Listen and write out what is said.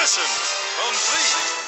Listen, complete.